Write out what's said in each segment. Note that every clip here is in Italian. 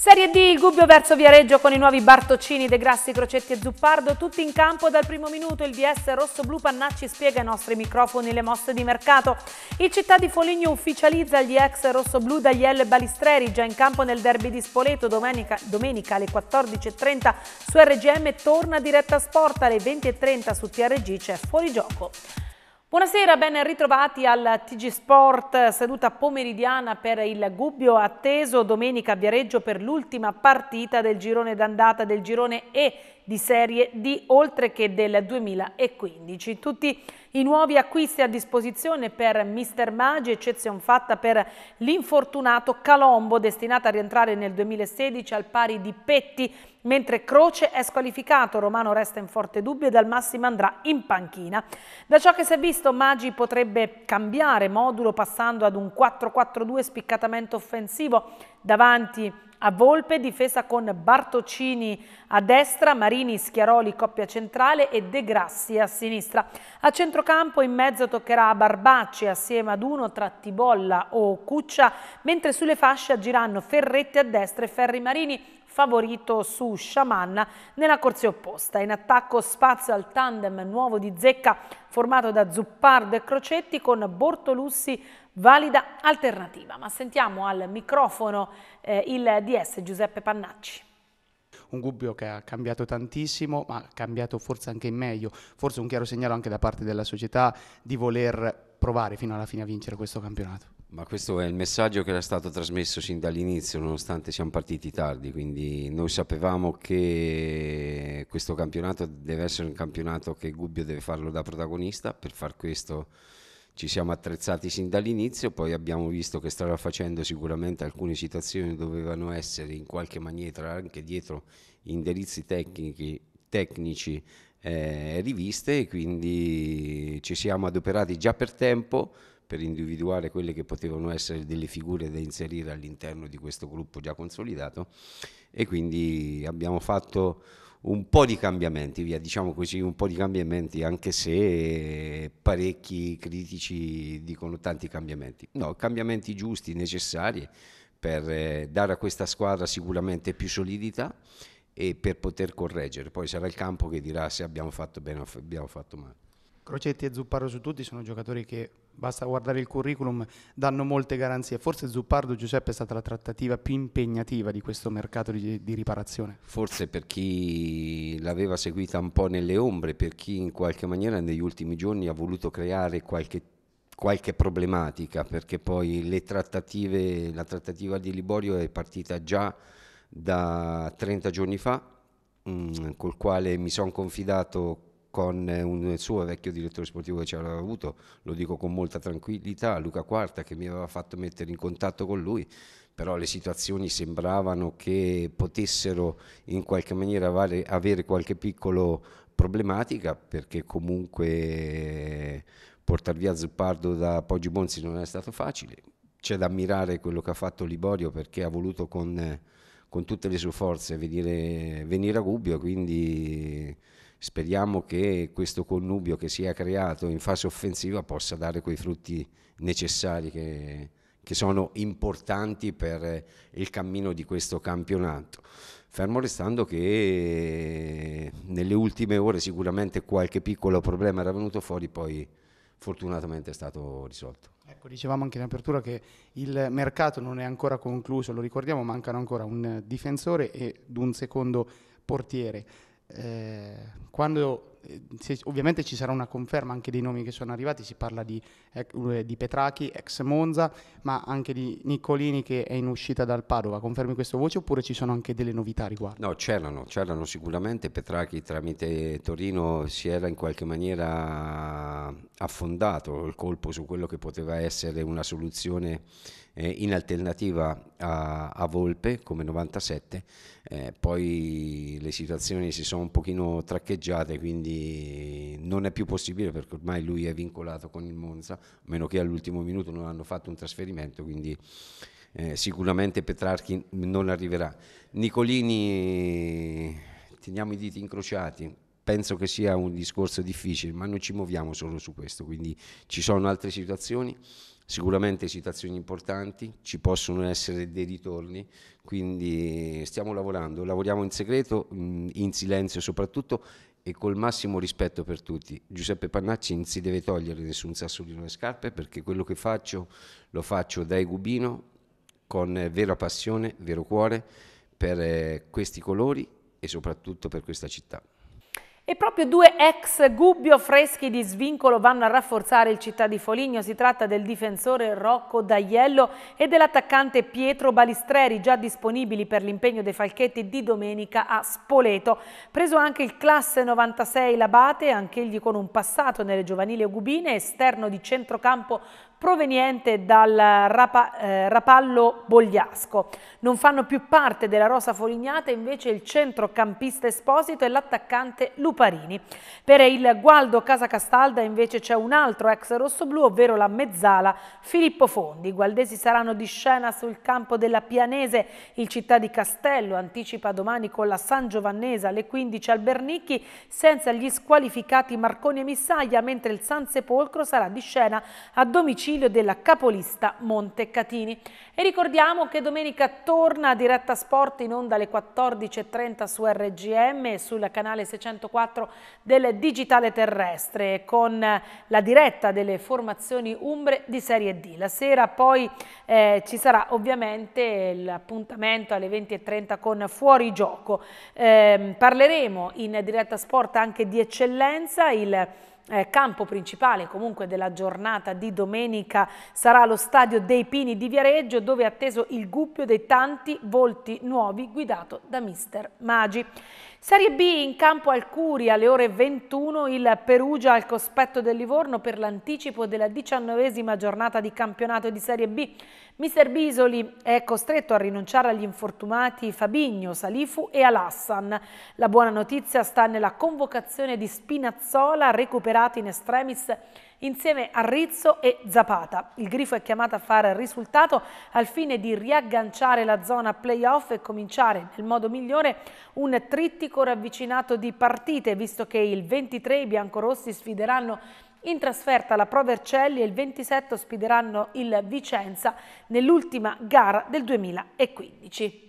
Serie D, il Gubbio verso Viareggio con i nuovi Bartocini, De Grassi, Crocetti e Zuppardo, tutti in campo dal primo minuto. Il DS rosso-blu Pannacci spiega ai nostri microfoni le mosse di mercato. Il Città di Foligno ufficializza gli ex rosso-blu dagli L Balistreri, già in campo nel derby di Spoleto. Domenica, domenica alle 14.30 su RGM torna diretta sport, alle 20.30 su TRG c'è fuori gioco. Buonasera, ben ritrovati al TG Sport, seduta pomeridiana per il Gubbio atteso domenica a Viareggio per l'ultima partita del girone d'andata del girone E di Serie D oltre che del 2015. Tutti i nuovi acquisti a disposizione per Mister Maggi, eccezione fatta per l'infortunato Calombo destinato a rientrare nel 2016 al pari di Petti, mentre Croce è squalificato, Romano resta in forte dubbio e dal massimo andrà in panchina. Da ciò che si è visto Maggi potrebbe cambiare modulo passando ad un 4-4-2 spiccatamente offensivo davanti a Volpe, difesa con Bartocini a destra, Marini, Schiaroli, coppia centrale e De Grassi a sinistra. A centrocampo in mezzo toccherà a Barbacci assieme ad uno tra Tibolla o Cuccia, mentre sulle fasce agiranno Ferretti a destra e Ferri Marini favorito su Sciamanna nella corsia opposta. In attacco spazio al tandem nuovo di Zecca formato da Zuppardo e Crocetti con Bortolussi valida alternativa. Ma sentiamo al microfono eh, il DS Giuseppe Pannacci un Gubbio che ha cambiato tantissimo, ma ha cambiato forse anche in meglio, forse un chiaro segnale anche da parte della società di voler provare fino alla fine a vincere questo campionato. Ma questo è il messaggio che era stato trasmesso sin dall'inizio, nonostante siamo partiti tardi, quindi noi sapevamo che questo campionato deve essere un campionato che Gubbio deve farlo da protagonista, per far questo ci siamo attrezzati sin dall'inizio, poi abbiamo visto che stava facendo sicuramente alcune situazioni dovevano essere in qualche maniera anche dietro indirizzi tecnici, tecnici eh, riviste, quindi ci siamo adoperati già per tempo per individuare quelle che potevano essere delle figure da inserire all'interno di questo gruppo già consolidato e quindi abbiamo fatto un po' di cambiamenti, via, diciamo così, un po' di cambiamenti, anche se parecchi critici dicono tanti cambiamenti. No, cambiamenti giusti, necessari per eh, dare a questa squadra sicuramente più solidità e per poter correggere. Poi sarà il campo che dirà se abbiamo fatto bene o abbiamo fatto male. Crocetti e Zuppardo su tutti sono giocatori che, basta guardare il curriculum, danno molte garanzie. Forse Zuppardo, Giuseppe, è stata la trattativa più impegnativa di questo mercato di, di riparazione. Forse per chi l'aveva seguita un po' nelle ombre, per chi in qualche maniera negli ultimi giorni ha voluto creare qualche, qualche problematica, perché poi le trattative, la trattativa di Liborio è partita già da 30 giorni fa, mh, mm, col quale mi sono confidato con un suo vecchio direttore sportivo che ci aveva avuto, lo dico con molta tranquillità, Luca Quarta che mi aveva fatto mettere in contatto con lui, però le situazioni sembravano che potessero in qualche maniera avere, qualche piccolo problematica perché comunque portare via Zuppardo da Poggi Bonzi non è stato facile. C'è da ammirare quello che ha fatto Liborio perché ha voluto con, con tutte le sue forze venire, venire a Gubbio, quindi Speriamo che questo connubio che si è creato in fase offensiva possa dare quei frutti necessari che, che sono importanti per il cammino di questo campionato. Fermo restando che nelle ultime ore sicuramente qualche piccolo problema era venuto fuori, poi fortunatamente è stato risolto. Ecco, dicevamo anche in apertura che il mercato non è ancora concluso, lo ricordiamo, mancano ancora un difensore ed un secondo portiere. Eh, quando se, ovviamente ci sarà una conferma anche dei nomi che sono arrivati, si parla di, eh, di, Petrachi, ex Monza, ma anche di Niccolini che è in uscita dal Padova. Confermi questa voce oppure ci sono anche delle novità riguardo? No, c'erano, c'erano sicuramente. Petrachi tramite Torino si era in qualche maniera affondato il colpo su quello che poteva essere una soluzione eh, in alternativa a, a, Volpe come 97, eh, poi le situazioni si sono un pochino traccheggiate, quindi non è più possibile perché ormai lui è vincolato con il Monza, a meno che all'ultimo minuto non hanno fatto un trasferimento, quindi eh, sicuramente Petrarchi non arriverà. Nicolini, teniamo i diti incrociati, penso che sia un discorso difficile, ma non ci muoviamo solo su questo, quindi ci sono altre situazioni sicuramente situazioni importanti, ci possono essere dei ritorni, quindi stiamo lavorando, lavoriamo in segreto, in silenzio soprattutto e col massimo rispetto per tutti. Giuseppe Pannacci non si deve togliere nessun sassolino le scarpe perché quello che faccio lo faccio da Egubino con vera passione, vero cuore per eh, questi colori e soprattutto per questa città. E proprio due ex Gubbio freschi di svincolo vanno a rafforzare il città di Foligno. Si tratta del difensore Rocco D'Aiello e dell'attaccante Pietro Balistreri, già disponibili per l'impegno dei Falchetti di domenica a Spoleto. Preso anche il classe 96 Labate, anch'egli con un passato nelle giovanili Ogubine, esterno di centrocampo proveniente dal Rapa, eh, Rapallo Bogliasco. Non fanno più parte della rosa folignata invece il centrocampista Esposito e l'attaccante Luparini. Per il Gualdo Casa Castalda invece c'è un altro ex rossoblù, ovvero la mezzala Filippo Fondi. I gualdesi saranno di scena sul campo della Pianese. Il città di Castello anticipa domani con la San Giovannese alle 15 al Bernicchi senza gli squalificati Marconi e Missaglia, mentre il San Sepolcro sarà di scena a domicilio domicilio della capolista Montecatini. E ricordiamo che domenica torna diretta sport in onda alle 14.30 su RGM e sul canale 604 del Digitale Terrestre con la diretta delle formazioni umbre di Serie D. La sera poi eh, ci sarà ovviamente l'appuntamento alle 20.30 con Fuori Gioco. Eh, parleremo in diretta sport anche di eccellenza, il eh, campo principale comunque della giornata di domenica sarà lo stadio dei Pini di Viareggio dove è atteso il guppio dei tanti volti nuovi guidato da mister Magi. Serie B in campo al Curi alle ore 21 il Perugia al cospetto del Livorno per l'anticipo della diciannovesima giornata di campionato di Serie B. Mister Bisoli è costretto a rinunciare agli infortunati Fabigno, Salifu e Alassan. La buona notizia sta nella convocazione di Spinazzola recuperato in estremis insieme a Rizzo e Zapata. Il Grifo è chiamato a fare risultato al fine di riagganciare la zona playoff e cominciare nel modo migliore un trittico ravvicinato di partite, visto che il 23 i biancorossi sfideranno in trasferta la Pro Vercelli e il 27 ospiteranno il Vicenza nell'ultima gara del 2015.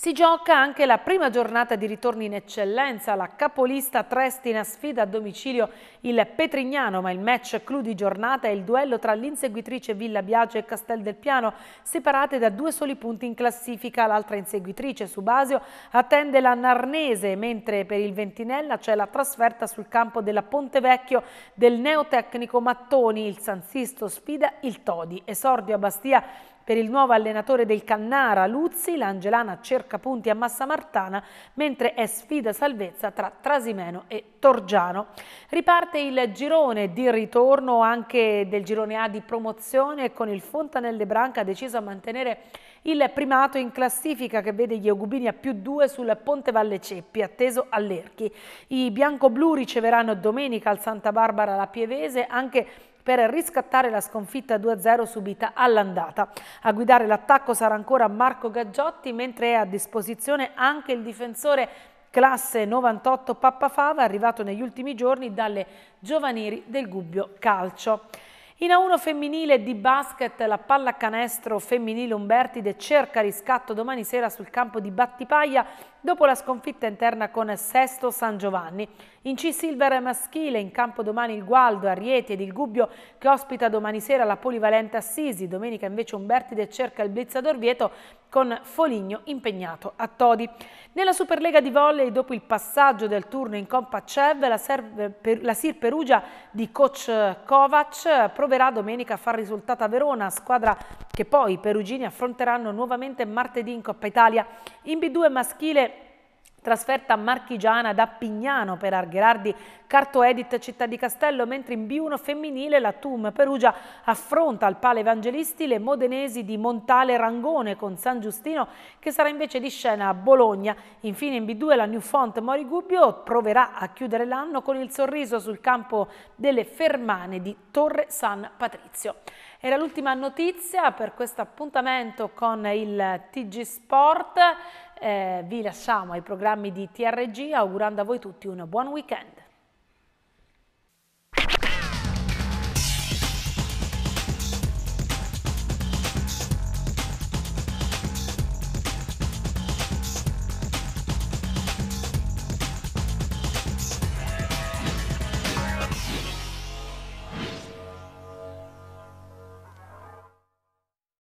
Si gioca anche la prima giornata di ritorno in eccellenza, la capolista Trestina sfida a domicilio il Petrignano, ma il match clou di giornata è il duello tra l'inseguitrice Villa Biagio e Castel del Piano, separate da due soli punti in classifica. L'altra inseguitrice, Subasio, attende la Narnese, mentre per il Ventinella c'è la trasferta sul campo della Pontevecchio del neotecnico Mattoni. Il San Sisto sfida il Todi. Esordio a Bastia per il nuovo allenatore del Cannara, Luzzi, l'Angelana cerca punti a Massa Martana, mentre è sfida salvezza tra Trasimeno e Torgiano. Riparte il girone di ritorno anche del girone A di promozione con il Fontanelle Branca deciso a mantenere il primato in classifica che vede gli Eugubini a più due sul Ponte Valle Ceppi, atteso all'Erchi. I bianco-blu riceveranno domenica al Santa Barbara la Pievese anche per riscattare la sconfitta 2-0 subita all'andata. A guidare l'attacco sarà ancora Marco Gaggiotti, mentre è a disposizione anche il difensore classe 98 Pappafava, arrivato negli ultimi giorni dalle giovanili del Gubbio Calcio. In A1 femminile di basket la pallacanestro femminile Umbertide cerca riscatto domani sera sul campo di Battipaglia dopo la sconfitta interna con Sesto San Giovanni. In C-Silver maschile in campo domani il Gualdo, Arieti ed il Gubbio che ospita domani sera la Polivalente Assisi. Domenica invece Umbertide cerca il Blitz ad Orvieto con Foligno impegnato a Todi. Nella Superlega di volley, dopo il passaggio del turno in Coppa CEV, la, la Sir Perugia di coach Kovac proverà domenica a far risultato a Verona, squadra che poi i perugini affronteranno nuovamente martedì in Coppa Italia. In B2 maschile Trasferta marchigiana da Pignano per Argherardi Carto Edit Città di Castello, mentre in B1 femminile la TUM Perugia affronta al Pale Evangelisti le modenesi di Montale Rangone con San Giustino che sarà invece di scena a Bologna. Infine in B2 la New Font Mori Gubbio proverà a chiudere l'anno con il sorriso sul campo delle Fermane di Torre San Patrizio. Era l'ultima notizia per questo appuntamento con il TG Sport. Eh, vi lasciamo ai programmi di TRG augurando a voi tutti un buon weekend.